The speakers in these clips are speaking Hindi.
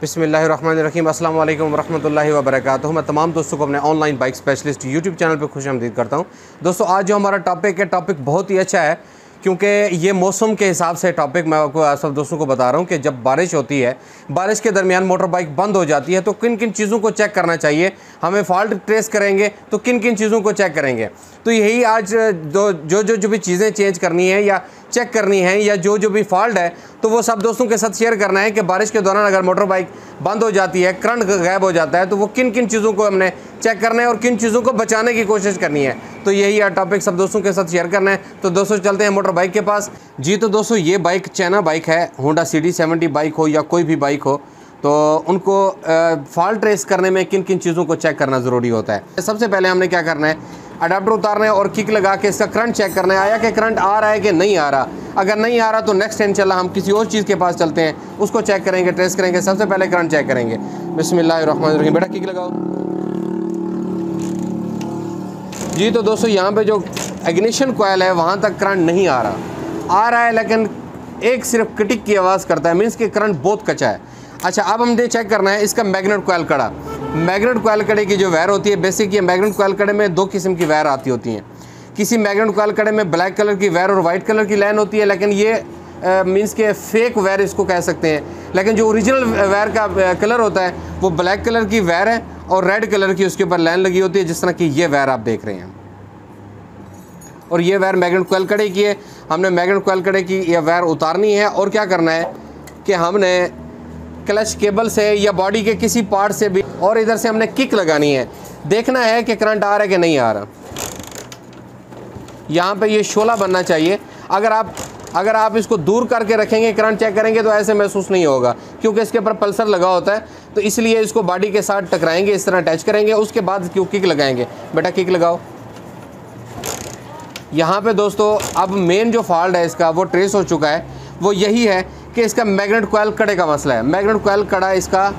बिसमीम अल्लाम वरहमल वबरक मैं तमाम दोस्तों को अपने online bike specialist YouTube channel पर खुश आमदीद करता हूँ। दोस्तों, आज जो हमारा टॉपिक है टॉपिक बहुत ही अच्छा है। क्योंकि ये मौसम के हिसाब से टॉपिक मैं आपको सब दोस्तों को बता रहा हूँ कि जब बारिश होती है, बारिश के दरमियान मोटर बाइक बंद हो जाती है तो किन किन चीज़ों को चेक करना चाहिए? हमें फॉल्ट ट्रेस करेंगे तो किन किन चीज़ों को चेक करेंगे? तो यही आज जो जो जो जो भी चीज़ें चेंज करनी है या चेक करनी है या जो जो भी फॉल्ट है तो वो सब दोस्तों के साथ शेयर करना है कि बारिश के दौरान अगर मोटर बाइक बंद हो जाती है करंट गायब हो जाता है तो वो किन किन चीज़ों को हमने चेक करना है और किन चीज़ों को बचाने की कोशिश करनी है। तो यही यार टॉपिक सब दोस्तों के साथ शेयर करना है। तो दोस्तों, चलते हैं मोटर बाइक के पास। जी तो दोस्तों, ये बाइक चैना बाइक है। होंडा सी डी बाइक हो या कोई भी बाइक हो तो उनको फॉल्ट ट्रेस करने में किन किन चीज़ों को चेक करना ज़रूरी होता है। सबसे पहले हमने क्या करना है? अडाप्टर उतारना है और किक लगा के इसका करंट चेक करना है। आया कि करंट आ रहा है कि नहीं आ रहा? अगर नहीं आ रहा तो नेक्स्ट टाइम चला, हम किसी और चीज़ के पास चलते हैं। उसको चेक करेंगे ट्रेस करेंगे, सबसे पहले करंट चेक करेंगे। बिस्मिल्लाहिर्रहमानिर्रहीम। बेटा किक लगाओ। जी तो दोस्तों, यहाँ पे जो एग्निशन कोयल है, वहाँ तक करंट नहीं आ रहा। आ रहा है, लेकिन एक सिर्फ़ कटिक की आवाज़ करता है मीन्स कि करंट बहुत कचा है। अच्छा अब हमने चेक करना है, इसका मैग्नेट कोयल कड़ा। मैग्नेट कोयल कड़े की जो वायर होती है बेसिक ये मैग्नेट कोयल कड़े में दो किस्म की वायर आती होती हैं। किसी मैग्नेट कोयल कड़े में ब्लैक कलर की वायर और वाइट कलर की लाइन होती है, लेकिन ये मीन्स के फेक वायर इसको कह सकते हैं। लेकिन जो ओरिजिनल वायर का कलर होता है, वो ब्लैक कलर की वायर है और रेड कलर की उसके ऊपर लाइन लगी होती है, जिस तरह की ये वायर आप देख रहे हैं। और ये वायर मैग्नेट कोयल कड़े की है। हमने मैग्नेट कोयल कड़े की यह वायर उतारनी है और क्या करना है कि हमने क्लच केबल से या बॉडी के किसी पार्ट से भी और इधर से हमने किक लगानी है। देखना है कि करंट आ रहा है कि नहीं आ रहा। यहाँ पे ये शोला बनना चाहिए। अगर आप अगर आप इसको दूर करके रखेंगे, करंट चेक करेंगे तो ऐसे महसूस नहीं होगा, क्योंकि इसके ऊपर पल्सर लगा होता है। तो इसलिए इसको बॉडी के साथ टकराएँगे, इस तरह अटैच करेंगे, उसके बाद क्यों किक लगाएँगे? बेटा किक लगाओ। यहाँ पे दोस्तों, अब मेन जो फॉल्ट है इसका, वो ट्रेस हो चुका है। वो यही है कि इसका मैग्नेट कोयल कड़े का मसला है। मैग्नेट कोयल कड़ा इसका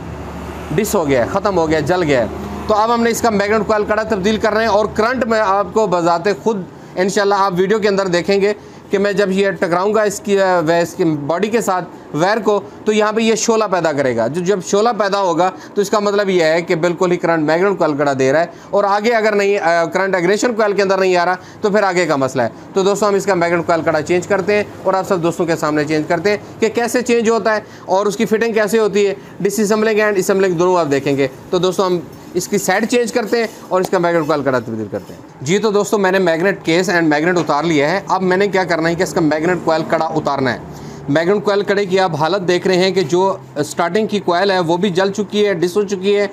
डिस हो गया है, ख़त्म हो गया जल गया है। तो अब हमने इसका मैग्नेट कोयल कड़ा तब्दील कर रहे हैं, और करंट में आपको बजाते खुद इन आप वीडियो के अंदर देखेंगे। कि मैं जब ये टकराऊँगा इसकी वह इसकी बॉडी के साथ वैर को तो यहाँ पे ये शोला पैदा करेगा। जो, जब शोला पैदा होगा तो इसका मतलब ये है कि बिल्कुल ही करंट मैग्नेट कोयल कड़ा दे रहा है और आगे अगर नहीं करंट एग्रेशन कोयल के अंदर नहीं आ रहा तो फिर आगे का मसला है। तो दोस्तों, हम इसका मैग्नेट कोयल कड़ा चेंज करते हैं और आप सब दोस्तों के सामने चेंज करते हैं कि कैसे चेंज होता है और उसकी फिटिंग कैसे होती है। डिसम्बलिंग एंड इसम्बलिंग दोनों आप देखेंगे। तो दोस्तों, हम इसकी साइड चेंज करते हैं और इसका मैग्नेट कॉल करा तब्दील करते हैं। जी तो दोस्तों, मैंने मैग्नेट केस एंड मैग्नेट उतार लिया है। अब मैंने क्या करना है कि इसका मैग्नेट कोयल कड़ा उतारना है। मैग्नेट कोयल कड़े की आप हालत देख रहे हैं कि जो स्टार्टिंग की कोयल है, वो भी जल चुकी है, डिस हो चुकी है।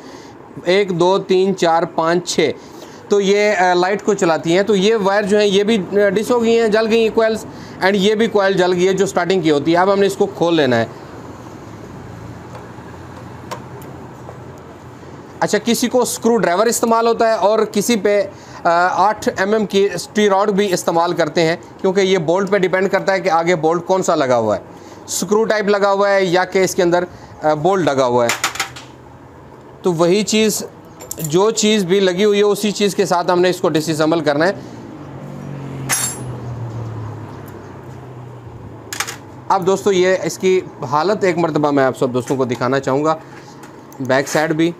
एक, दो, तीन, चार, पाँच, छः। तो ये लाइट को चलाती हैं। तो ये वायर जो है, ये भी डिस हो गई हैं, जल गई हैं कोयल्स एंड ये भी कोयल जल गई है जो स्टार्टिंग की होती है। अब हमने इसको खोल लेना है। अच्छा किसी को स्क्रू ड्राइवर इस्तेमाल होता है और किसी पे आठ एम एम की स्टी रॉड भी इस्तेमाल करते हैं, क्योंकि ये बोल्ट पे डिपेंड करता है कि आगे बोल्ट कौन सा लगा हुआ है। स्क्रू टाइप लगा हुआ है या कि इसके अंदर बोल्ट लगा हुआ है। तो वही चीज़, जो चीज़ भी लगी हुई है, उसी चीज़ के साथ हमने इसको डिसम्बल करना है। अब दोस्तों, ये इसकी हालत एक मरतबा मैं आप सब दोस्तों को दिखाना चाहूँगा। बैक साइड भी।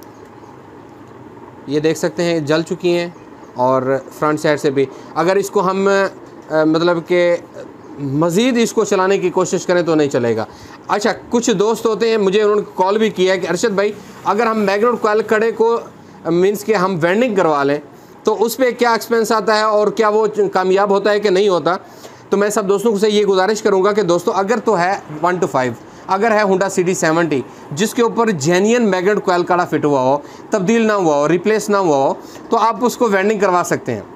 ये देख सकते हैं जल चुकी हैं और फ्रंट साइड से भी। अगर इसको हम आ, मतलब कि मज़ीद इसको चलाने की कोशिश करें तो नहीं चलेगा। अच्छा कुछ दोस्त होते हैं मुझे उन्होंने कॉल भी किया है कि अरशद भाई अगर हम मैगनेट कोयल कड़े को मीन्स के हम वेंडिंग करवा लें तो उस पर क्या एक्सपेंस आता है और क्या वो कामयाब होता है कि नहीं होता? तो मैं सब दोस्तों से ये गुजारिश करूँगा कि दोस्तों अगर तो है वन टू फाइव अगर है हुडा सी डी सेवेंटी जिसके ऊपर जेन्यन मैगनेट कोयल काड़ा फिट हुआ हो, तब्दील ना हुआ हो रिप्लेस ना हुआ हो तो आप उसको वेंडिंग करवा सकते हैं।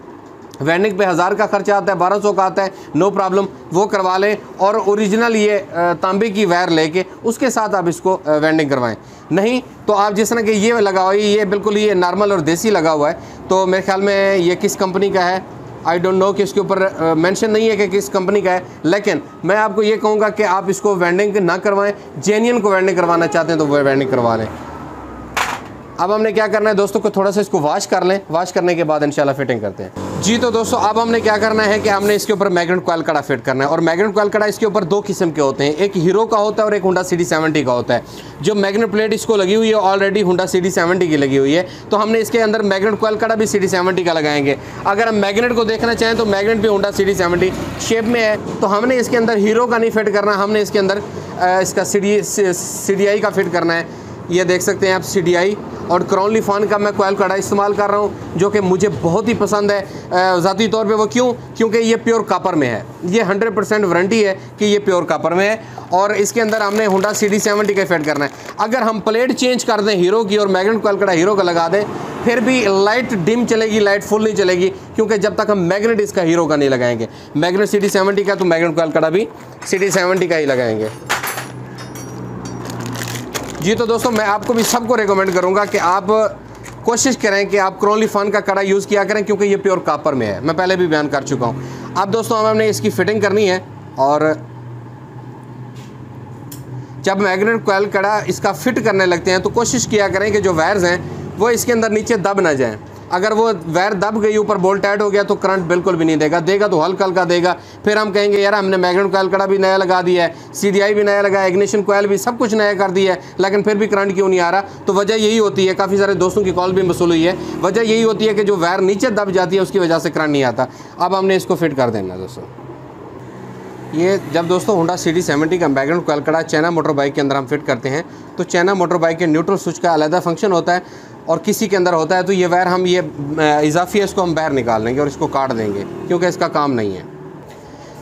वेंडिंग पे हज़ार का खर्चा आता है, बारह सौ का आता है नो प्रॉब्लम वो करवा लें और ओरिजिनल ये तांबे की वायर लेके उसके साथ आप इसको वेंडिंग करवाएँ। नहीं तो आप जिस तरह के ये लगा हुआ है ये बिल्कुल ये नॉर्मल और देसी लगा हुआ है तो मेरे ख्याल में ये किस कंपनी का है? आई डोंट नो कि इसके ऊपर मेंशन नहीं है कि किस कंपनी का है, लेकिन मैं आपको ये कहूँगा कि आप इसको वेंडिंग ना करवाएँ जेन्यन को वेंडिंग करवाना चाहते हैं तो वह वेंडिंग करवा लें। अब हमने क्या करना है, दोस्तों को थोड़ा सा इसको वाश कर लें। वाश करने के बाद इंशाल्लाह फिटिंग करते हैं। जी तो दोस्तों, अब हमने क्या करना है कि हमने इसके ऊपर मैग्नेट कॉयल कड़ा फिट करना है। और मैग्नेट कॉयल कड़ा इसके ऊपर दो किस्म के होते हैं। एक हीरो का होता है और एक हुडा सी डी का होता है। जो मैग्नेट प्लेट इसको लगी हुई है ऑलरेडी हुडा सी डी की लगी हुई है। तो हमने इसके अंदर मैग्नेट कॉयल कड़ा भी सी डी का लगाएँगे। अगर हम मैग्नेट को देखना चाहें तो मैग्नेट भी हुडा सी डी शेप में है। तो हमने इसके अंदर हीरो का नहीं फिट करना, हमने इसके अंदर इसका सी डी का फिट करना है। ये देख सकते हैं आप सी डी आई और क्रॉनली फ़ान का मैं कोयल कड़ा इस्तेमाल कर रहा हूँ, जो कि मुझे बहुत ही पसंद है ज़ाती तौर पे वो क्यों? क्योंकि ये प्योर कापर में है। ये 100 परसेंट वारंटी है कि ये प्योर कापर में है और इसके अंदर हमने हुडा सी डी सेवेंटी का फिट करना है। अगर हम प्लेट चेंज कर दें हीरो की और मैगनेट कोयल कड़ा हीरो का लगा दें, फिर भी लाइट डिम चलेगी लाइट फुल नहीं चलेगी, क्योंकि जब तक हम मैगनेट इसका हीरो का नहीं लगाएँगे। मैगनेट सी डी सेवेंटी का तो मैगनेट कोयल कड़ा भी सी डी सेवेंटी का ही लगाएँगे। जी तो दोस्तों, मैं आपको भी सबको रिकमेंड करूँगा कि आप कोशिश करें कि आप क्रोनली फ़न का कड़ा यूज़ किया करें, क्योंकि ये प्योर कापर में है। मैं पहले भी बयान कर चुका हूँ। अब दोस्तों हमने इसकी फ़िटिंग करनी है और जब मैग्नेट कोयल कड़ा इसका फिट करने लगते हैं तो कोशिश किया करें कि जो वायर्स हैं, वो इसके अंदर नीचे दब ना जाएँ। अगर वो वायर दब गई, ऊपर बोल्ट टाइट हो गया तो करंट बिल्कुल भी नहीं देगा। देगा तो हल्का हल्का देगा। फिर हम कहेंगे, यार, हमने मैग्नेट कोयल कड़ा भी नया लगा दिया है, सीडीआई भी नया लगा, इग्निशन कोयल भी सब कुछ नया कर दिया है, लेकिन फिर भी करंट क्यों नहीं आ रहा? तो वजह यही होती है, काफ़ी सारे दोस्तों की कॉल भी मसूल हुई है। वजह यही होती है कि जो वायर नीचे दब जाती है, उसकी वजह से करंट नहीं आता। अब हमने इसको फिट कर देना दोस्तों। ये जब दोस्तों होंडा सी डी सेवेंटी का बैकग्राउंड कोयल कड़ा चैना मोटर बाइक के अंदर हम फिट करते हैं तो चैना मोटर बाइक के न्यूट्रल स्विच का अलहदा फ़ंक्शन होता है। और किसी के अंदर होता है तो ये वायर हम, ये इजाफी है, इसको हम बाहर निकाल लेंगे और इसको काट देंगे, क्योंकि इसका काम नहीं है।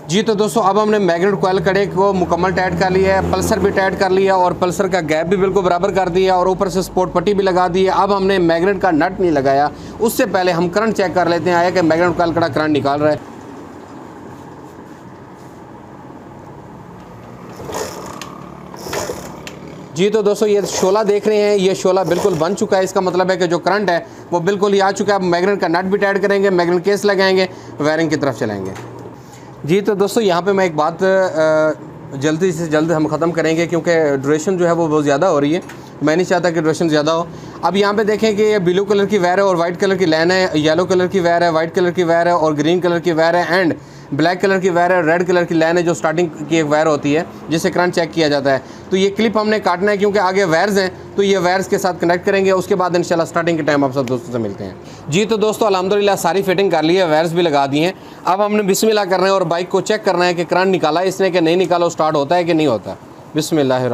जी तो दोस्तों, अब हमने मैग्नेट कोयल कड़े को मुकम्मल टाइट कर लिया है, पल्सर भी टाइट कर लिया और पल्सर का गैप भी बिल्कुल बराबर कर दिया और ऊपर से स्पोर्ट पट्टी भी लगा दी है। अब हमने मैग्नेट का नट नहीं लगाया, उससे पहले हम करंट चेक कर लेते हैं, आया कि मैग्नेट कोयल कड़ा करंट निकाल रहा है। जी तो दोस्तों, ये शोला देख रहे हैं। ये शोला बिल्कुल बन चुका है। इसका मतलब है कि जो करंट है, वो बिल्कुल ही आ चुका है। अब मैग्नेट का नट भी टाइट करेंगे, मैग्नेट केस लगाएँगे, वायरिंग की तरफ़ चलेंगे। जी तो दोस्तों, यहाँ पे मैं एक बात जल्दी से जल्द हम ख़त्म करेंगे, क्योंकि ड्यूरेशन जो है वो बहुत ज़्यादा हो रही है। मैं नहीं चाहता कि ड्यूरेशन ज़्यादा हो। अब यहाँ पे देखें कि ये ब्लू कलर की वायर है और वाइट कलर की लाइन है येलो कलर की वायर है वाइट कलर की वायर है और ग्रीन कलर की वायर है। एंड ब्लैक कलर की वायर है, रेड कलर की लाइन है, जो स्टार्टिंग की एक वायर होती है जिससे करंट चेक किया जाता है। तो ये क्लिप हमने काटना है, क्योंकि आगे वायर्स हैं तो ये वायर्स के साथ कनेक्ट करेंगे, उसके बाद इंशाल्लाह स्टार्टिंग के टाइम आप सब दोस्तों से मिलते हैं। जी तो दोस्तों अलहमदिल्ला सारी फिटिंग कर ली है वायर्स भी लगा दी हैं। अब हमने बिस्मिल्लाह करना है और बाइक को चेक करना है कि करंट निकाला है इसने कि नहीं निकाला स्टार्ट होता है कि नहीं होता बिस्मिल्लाह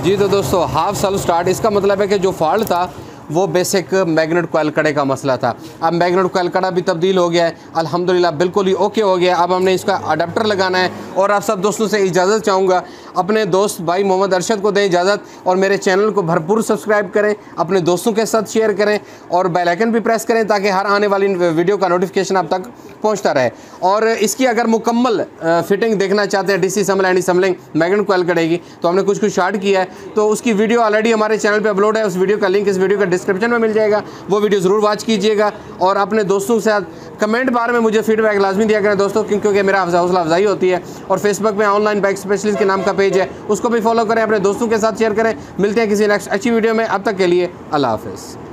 जी तो दोस्तों हाफ़ साल स्टार्ट इसका मतलब है कि जो फॉल्ट था वो बेसिक मैग्नेट कोयल कड़े का मसला था। अब मैग्नेट कोयल कड़ा भी तब्दील हो गया है। अल्हम्दुलिल्लाह, बिल्कुल ही ओके हो गया अब हमने इसका अडाप्टर लगाना है और आप सब दोस्तों से इजाज़त चाहूँगा। अपने दोस्त भाई मोहम्मद अरशद को दें इजाज़त और मेरे चैनल को भरपूर सब्सक्राइब करें। अपने दोस्तों के साथ शेयर करें और बेलाइकन भी प्रेस करें ताकि हर आने वाली वीडियो का नोटिफिकेशन आप तक पहुँचता रहे। और इसकी अगर मुकम्मल फिटिंग देखना चाहते हैं डीसी समल एंड समलिंग मैगन कोयल करेगी तो हमने कुछ कुछ शार्ट किया है। तो उसकी वीडियो ऑलरेडी हमारे चैनल पर अपलोड है। उस वीडियो का लिंक इस वीडियो का डिस्क्रिप्शन में मिल जाएगा। वो वीडियो ज़रूर वॉच कीजिएगा और अपने दोस्तों के साथ कमेंट बार में मुझे फीडबैक लाजमी दिया करें दोस्तों क्योंकि मेरा हौसला अफजाई होती है और फेसबुक में ऑनलाइन बाइक स्पेशलिस्ट के नाम का पेज है। उसको भी फॉलो करें, अपने दोस्तों के साथ शेयर करें। मिलते हैं किसी नेक्स्ट अच्छी वीडियो में। अब तक के लिए अल्लाह हाफ़